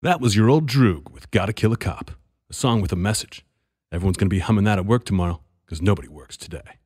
That was your old Droog with Gotta Kill a Cop, a song with a message. Everyone's going to be humming that at work tomorrow because nobody works today.